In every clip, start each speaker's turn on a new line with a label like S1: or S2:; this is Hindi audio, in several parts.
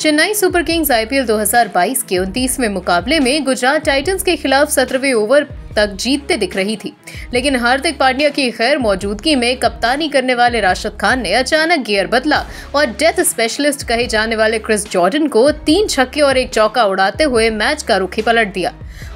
S1: चेन्नई सुपर किंग्स आईपीएल 2022 के उनतीसवें मुकाबले में गुजरात टाइटंस के खिलाफ सत्रहवें ओवर तक जीतते दिख रही थी। लेकिन हार्दिक पांड्या की खैर मौजूदगी में कप्तानी करने वाले राशिद खान ने अचानक गियर बदला और डेथ स्पेशलिस्ट कहे जाने वाले क्रिस जॉर्डन को तीन छक्के और एक चौका उड़ाते हुए मैच का रुखी पलट दिया।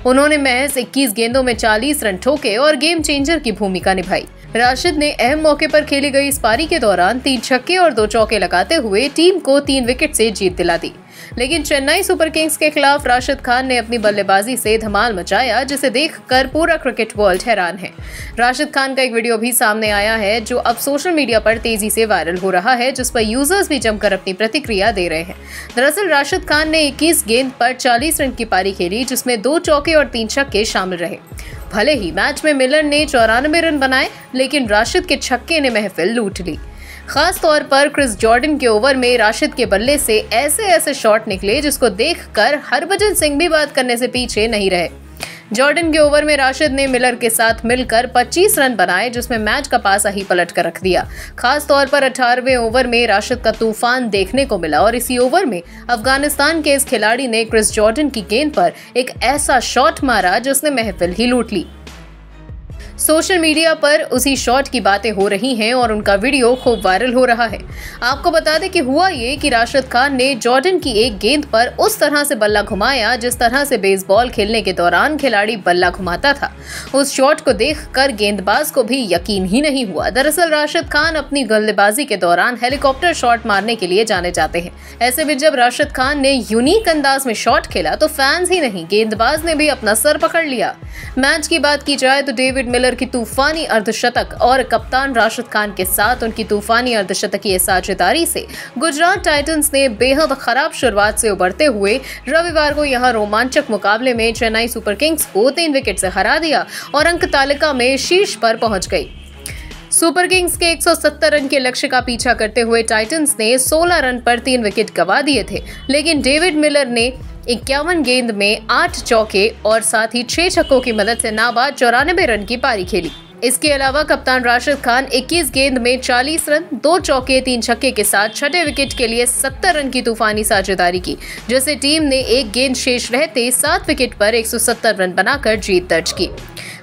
S1: उन्होंने महज 21 गेंदों में 40 रन ठोके और गेम चेंजर की भूमिका निभाई। राशिद ने अहम मौके पर खेली गई इस पारी के दौरान तीन छक्के और दो चौके लगाते हुए टीम को तीन विकेट से जीत दिला दी। लेकिन चेन्नई सुपर किंग्स के खिलाफ राशिद खान ने अपनी बल्लेबाजी से धमाल मचाया, जिसे देखकर पूरा क्रिकेट वर्ल्ड हैरान है। राशिद खान का एक वीडियो भी सामने आया है, जो अब सोशल मीडिया पर तेज़ी से वायरल हो रहा है, जिस पर यूज़र्स भी जमकर अपनी प्रतिक्रिया दे रहे हैं। दरअसल, राशिद खान ने इक्कीस गेंद पर चालीस रन की पारी खेली, जिसमें दो चौके और तीन छक्के शामिल रहे। भले ही मैच में मिलर ने चौरानवे रन बनाए, लेकिन राशिद के छक्के ने महफिल लूट ली। खास तौर पर क्रिस जॉर्डन के ओवर में राशिद के बल्ले से ऐसे ऐसे शॉट निकले जिसको देखकर हरभजन सिंह भी बात करने से पीछे नहीं रहे। जॉर्डन के ओवर में राशिद ने मिलर के साथ मिलकर 25 रन बनाए, जिसमें मैच का पासा ही पलट कर रख दिया। खास तौर पर 18वें ओवर में राशिद का तूफ़ान देखने को मिला और इसी ओवर में अफ़गानिस्तान के इस खिलाड़ी ने क्रिस जॉर्डन की गेंद पर एक ऐसा शॉट मारा जिसने महफिल ही लूट ली। सोशल मीडिया पर उसी शॉट की बातें हो रही हैं और उनका वीडियो खूब वायरल हो रहा है। आपको बता दें कि हुआ ये कि राशिद खान ने जॉर्डन की एक गेंद पर उस तरह से बल्ला घुमाया, जिस तरह से बेसबॉल खेलने के दौरान खिलाड़ी बल्ला घुमाता था। उस शॉट को देखकर गेंदबाज को भी यकीन ही नहीं हुआ। दरअसल राशिद खान अपनी बल्लेबाजी के दौरान हेलीकॉप्टर शॉट मारने के लिए जाने जाते हैं। ऐसे में जब राशिद खान ने यूनिक अंदाज में शॉट खेला तो फैंस ही नहीं, गेंदबाज ने भी अपना सर पकड़ लिया। मैच की बात की जाए तो डेविड मिलर की तूफानी अर्धशतक और कप्तान राशिद खान के साथ उनकी तूफानी अर्धशतकीय साझेदारी से गुजरात टाइटंस ने बेहद खराब शुरुआत से उबरते हुए रविवार को यहाँ रोमांचक मुकाबले में चेन्नई सुपर किंग्स को तीन विकेट से हरा दिया और अंक तालिका में शीर्ष पर पहुँच गई। सुपर किंग्स के 170 रन के लक्ष्य का पीछा करते हुए टाइटंस ने 16 रन पर तीन विकेट गवा दिए थे, लेकिन डेविड मिलर ने इक्यावन गेंद में आठ चौके और साथ ही छह छक्कों की मदद से नाबाद चौरानबे रन की पारी खेली। इसके अलावा कप्तान राशिद खान 21 गेंद में 40 रन, दो चौके, तीन छक्के के साथ छठे विकेट के लिए 70 रन की तूफानी साझेदारी की, जिससे टीम ने एक गेंद शेष रहते सात विकेट पर 170 रन बनाकर जीत दर्ज की।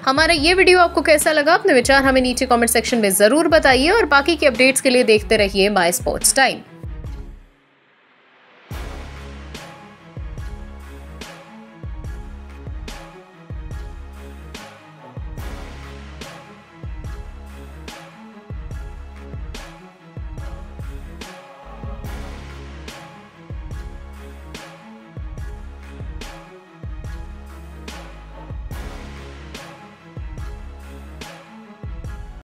S1: हमारा ये वीडियो आपको कैसा लगा? अपने विचार हमें नीचे कमेंट सेक्शन में ज़रूर बताइए और बाकी के अपडेट्स के लिए देखते रहिए माई स्पोर्ट्स टाइम